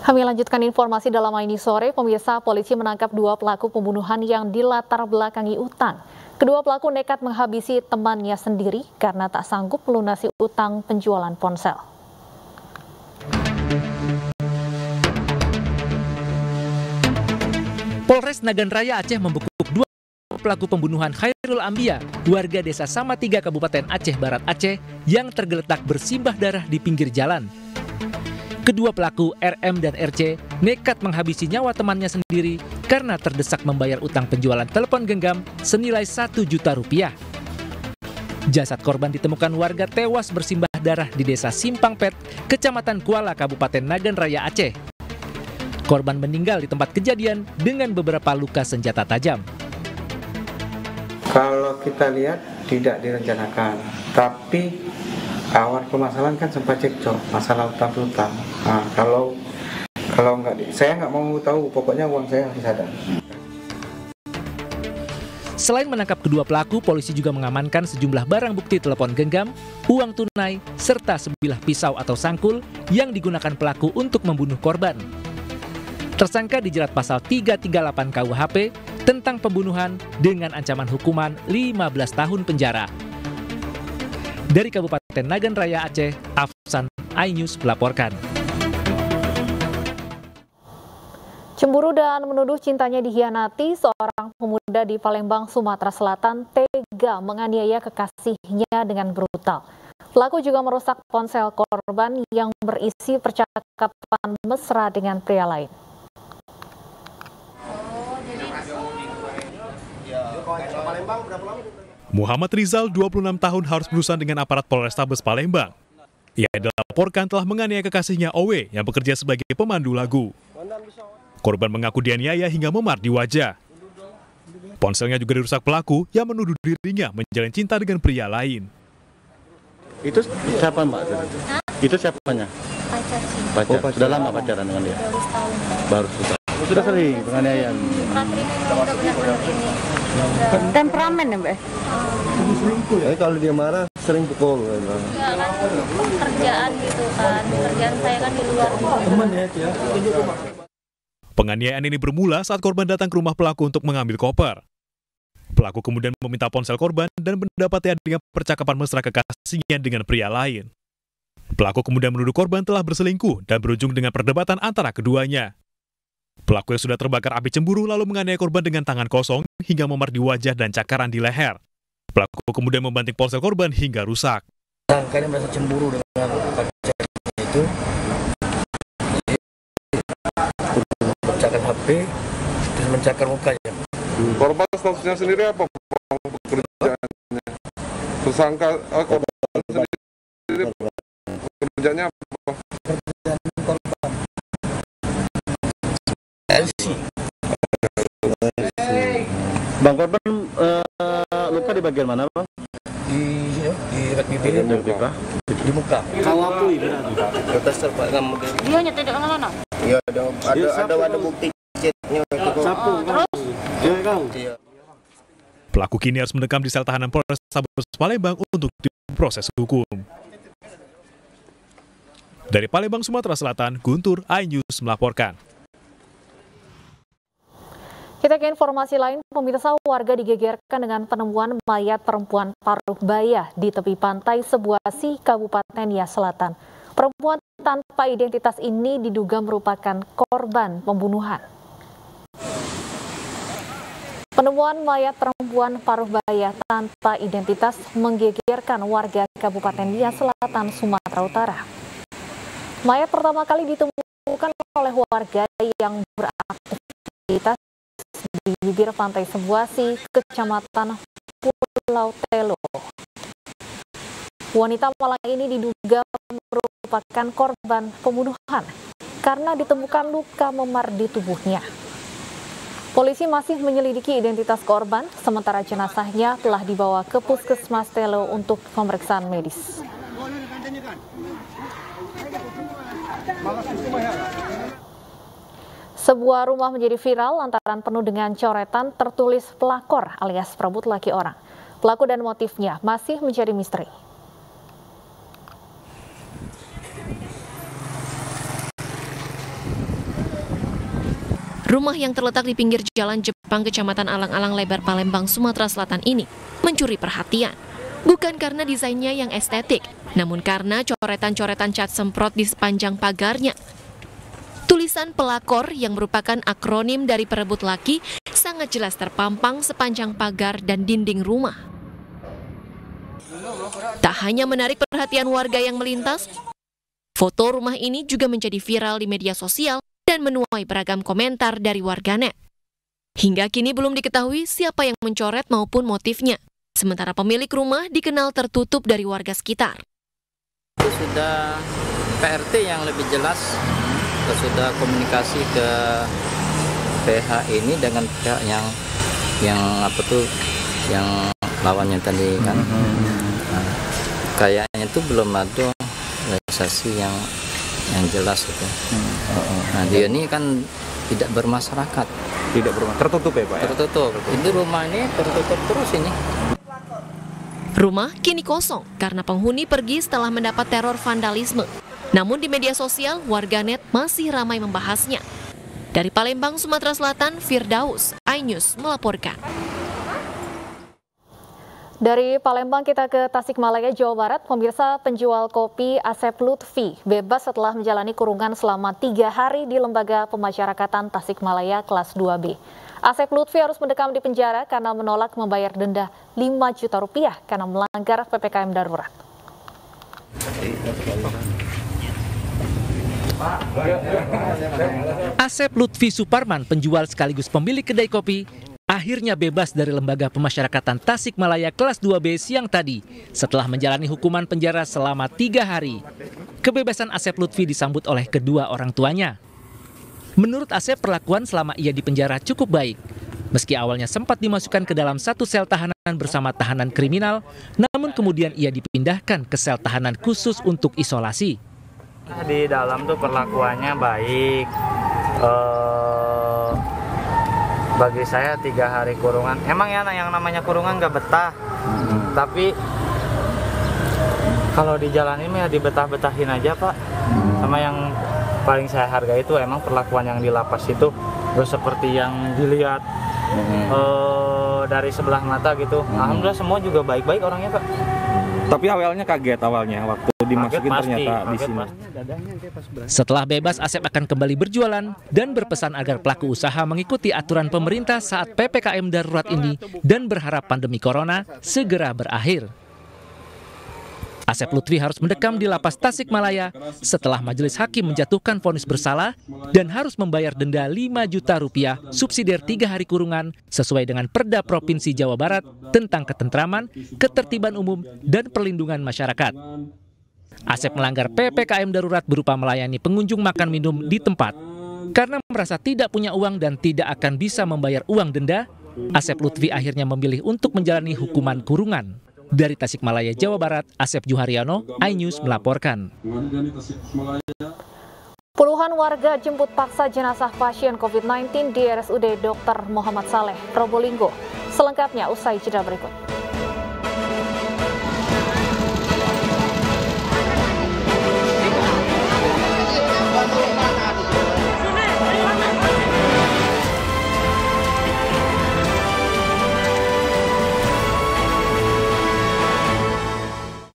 Kami lanjutkan informasi dalam ini sore, pemirsa polisi menangkap dua pelaku pembunuhan yang dilatar belakangi utang. Kedua pelaku nekat menghabisi temannya sendiri karena tak sanggup melunasi utang penjualan ponsel. Polres Nagan Raya Aceh membekuk dua pelaku pembunuhan Khairul Ambia, warga desa Samatiga Kabupaten Aceh Barat Aceh yang tergeletak bersimbah darah di pinggir jalan. Kedua pelaku RM dan RC nekat menghabisi nyawa temannya sendiri karena terdesak membayar utang penjualan telepon genggam senilai 1 juta rupiah. Jasad korban ditemukan warga tewas bersimbah darah di desa Simpang Pet, Kecamatan Kuala, Kabupaten Nagan Raya Aceh. Korban meninggal di tempat kejadian dengan beberapa luka senjata tajam. Kalau kita lihat tidak direncanakan, tapi awal permasalahan kan sempat cekcok masalah utang piutang. Nah, kalau kalau nggak, saya nggak mau tahu. Pokoknya uang saya harus ada. Selain menangkap kedua pelaku, polisi juga mengamankan sejumlah barang bukti telepon genggam, uang tunai, serta sebilah pisau atau sangkul yang digunakan pelaku untuk membunuh korban. Tersangka dijerat pasal 338 KUHP tentang pembunuhan dengan ancaman hukuman 15 tahun penjara. Dari Kabupaten Nagan Raya Aceh, Afsan iNews melaporkan. Cemburu dan menuduh cintanya dihianati, seorang pemuda di Palembang, Sumatera Selatan tega menganiaya kekasihnya dengan brutal. Pelaku juga merusak ponsel korban yang berisi percakapan mesra dengan pria lain. Muhammad Rizal, 26 tahun, harus berurusan dengan aparat Polrestabes Palembang. Ia dilaporkan telah menganiaya kekasihnya Owe yang bekerja sebagai pemandu lagu. Korban mengaku dianiaya hingga memar di wajah. Ponselnya juga dirusak pelaku yang menuduh dirinya menjalin cinta dengan pria lain. Itu siapa mbak? Itu siapanya? pacar sih Pacar. Oh, pacar. Sudah lama pacaran dengan dia? baru setahun Baru sudah. Sudah sering penganiayaan. Temperamen ya mbak? Jadi kalau dia marah sering pukul. enggak kan pekerjaan gitu kan pekerjaan saya kan di luar teman ya Penganiayaan ini bermula saat korban datang ke rumah pelaku untuk mengambil koper. Pelaku kemudian meminta ponsel korban dan mendapatnya dengan percakapan mesra kekasihnya dengan pria lain. Pelaku kemudian menuduh korban telah berselingkuh dan berujung dengan perdebatan antara keduanya. Pelaku yang sudah terbakar api cemburu lalu menganiaya korban dengan tangan kosong hingga memar di wajah dan cakaran di leher. Pelaku kemudian membanting ponsel korban hingga rusak. Sangkanya merasa cemburu dengan pacarnya itu. Terus mencakar mukanya. Korban statusnya sendiri apa pekerjaannya? Tersangka eh, korban sendiri pekerjaannya apa? LC. Bang korban eh, luka di bagian mana bang? Di sini, di bibir, Di pipa. di muka. Kawapui berarti. Atas terpak kamu. Dia nyetir dengan mana? Iya, ada ada ada, ada bukti Terus? Iya. Pelaku kini harus mendekam di sel tahanan Polrestabes Palembang untuk diproses hukum. Dari Palembang, Sumatera Selatan, Guntur iNews melaporkan. Kita ke informasi lain, pemirsa warga digegerkan dengan penemuan mayat perempuan paruh baya di tepi pantai Sebuasi, Kabupaten Nias Selatan. Perempuan tanpa identitas ini diduga merupakan korban pembunuhan. Penemuan mayat perempuan paruh baya tanpa identitas menggegerkan warga Kabupaten Nias Selatan, Sumatera Utara. Mayat pertama kali ditemukan oleh warga yang beraktivitas di bibir pantai Sebuasi, Kecamatan Pulau Telo. Wanita Malang ini diduga merupakan korban pembunuhan karena ditemukan luka memar di tubuhnya. Polisi masih menyelidiki identitas korban, sementara jenazahnya telah dibawa ke Puskesmas Telo untuk pemeriksaan medis. Sebuah rumah menjadi viral lantaran penuh dengan coretan tertulis pelakor alias perebut laki orang. Pelaku dan motifnya masih menjadi misteri. Rumah yang terletak di pinggir jalan Jepang Kecamatan Alang-Alang Lebar Palembang, Sumatera Selatan ini mencuri perhatian. Bukan karena desainnya yang estetik, namun karena coretan-coretan cat semprot di sepanjang pagarnya. Tulisan pelakor yang merupakan akronim dari perebut laki sangat jelas terpampang sepanjang pagar dan dinding rumah. Tak hanya menarik perhatian warga yang melintas, foto rumah ini juga menjadi viral di media sosial dan menuai beragam komentar dari warganet. Hingga kini belum diketahui siapa yang mencoret maupun motifnya. Sementara pemilik rumah dikenal tertutup dari warga sekitar. Itu sudah PRT yang lebih jelas, kita sudah komunikasi ke PH ini dengan pihak yang yang apa tuh yang lawannya tadi kan. Nah, kayaknya itu belum ada realisasi yang yang jelas itu. Nah dia ini kan tidak bermasyarakat. Tidak bermasyarakat. Tertutup ya Pak? Ya? Tertutup. Ini rumah ini tertutup terus ini. Rumah kini kosong karena penghuni pergi setelah mendapat teror vandalisme. Namun di media sosial, warganet masih ramai membahasnya. Dari Palembang, Sumatera Selatan, Firdaus, iNews melaporkan. Dari Palembang kita ke Tasikmalaya, Jawa Barat. Pemirsa penjual kopi Asep Lutfi bebas setelah menjalani kurungan selama tiga hari di Lembaga Pemasyarakatan Tasikmalaya kelas 2B. Asep Lutfi harus mendekam di penjara karena menolak membayar denda 5 juta rupiah karena melanggar PPKM darurat. Asep Lutfi Suparman, penjual sekaligus pemilik kedai kopi, akhirnya bebas dari Lembaga Pemasyarakatan Tasikmalaya kelas 2B siang tadi setelah menjalani hukuman penjara selama tiga hari. Kebebasan Asep Lutfi disambut oleh kedua orang tuanya. Menurut Asep, perlakuan selama ia di penjara cukup baik. Meski awalnya sempat dimasukkan ke dalam satu sel tahanan bersama tahanan kriminal, namun kemudian ia dipindahkan ke sel tahanan khusus untuk isolasi. Di dalam tuh perlakuannya baik. Uh, bagi saya tiga hari kurungan. Emang ya yang namanya kurungan nggak betah, hmm. tapi kalau dijalanin ya dibetah-betahin aja pak. Hmm. Sama yang paling saya hargai itu emang perlakuan yang di lapas itu gak seperti yang dilihat hmm. uh, dari sebelah mata gitu. Hmm. Alhamdulillah semua juga baik-baik orangnya pak. Tapi awalnya kaget awalnya waktu dimasukin pasti, ternyata di sini. Setelah bebas, Asep akan kembali berjualan dan berpesan agar pelaku usaha mengikuti aturan pemerintah saat PPKM darurat ini dan berharap pandemi corona segera berakhir. Asep Lutfi harus mendekam di lapas Tasikmalaya setelah majelis hakim menjatuhkan vonis bersalah dan harus membayar denda 5 juta rupiah subsidiar tiga hari kurungan sesuai dengan Perda Provinsi Jawa Barat tentang ketentraman, ketertiban umum, dan perlindungan masyarakat. Asep melanggar PPKM darurat berupa melayani pengunjung makan minum di tempat. Karena merasa tidak punya uang dan tidak akan bisa membayar uang denda, Asep Lutfi akhirnya memilih untuk menjalani hukuman kurungan. Dari Tasikmalaya, Jawa Barat, Asep Juharyono, iNews melaporkan. Puluhan warga jemput paksa jenazah pasien COVID-19 di RSUD Dr. Muhammad Saleh, Probolinggo. Selengkapnya usai jeda berikut.